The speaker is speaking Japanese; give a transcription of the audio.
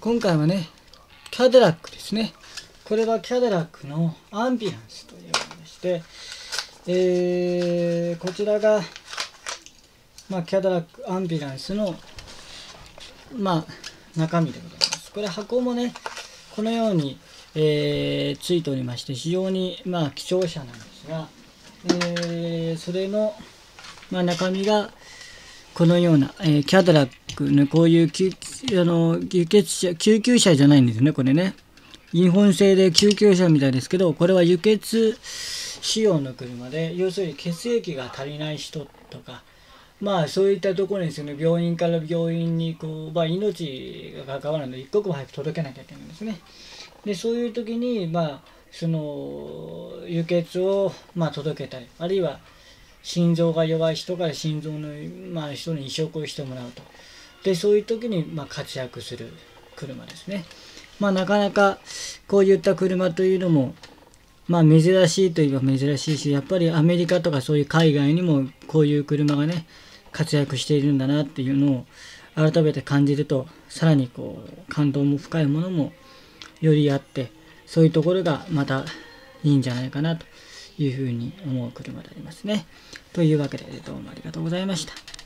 今回はね、キャデラックですね。これはキャデラックのアンビランスというものでして、えー、こちらが、まあ、キャデラックアンビランスの、まあ、中身でございます。これ箱もね、このように、えー、ついておりまして、非常に、まあ、貴重車なんですが、えー、それの、まあ、中身が、このような、えー、キャデラックのこういうあの輸血車、救急車じゃないんですね、これね。日本製で救急車みたいですけど、これは輸血仕様の車で、要するに血液が足りない人とか、まあそういったところにですね、病院から病院にこう、まあ、命が関わるので、一刻も早く届けなきゃいけないんですね。で、そういう時に、まあ、その輸血を、まあ、届けたり、あるいは心臓が弱い人から心臓の、まあ、人に移植をしてもらうと。で、そういう時に、まあ、活躍する車ですね。まあ、なかなかこういった車というのも、まあ、珍しいといえば珍しいし、やっぱりアメリカとかそういう海外にもこういう車がね、活躍しているんだなっていうのを改めて感じると、さらにこう、感動も深いものもよりあって、そういうところがまたいいんじゃないかなというふうに思う車でありますね。というわけでどうもありがとうございました。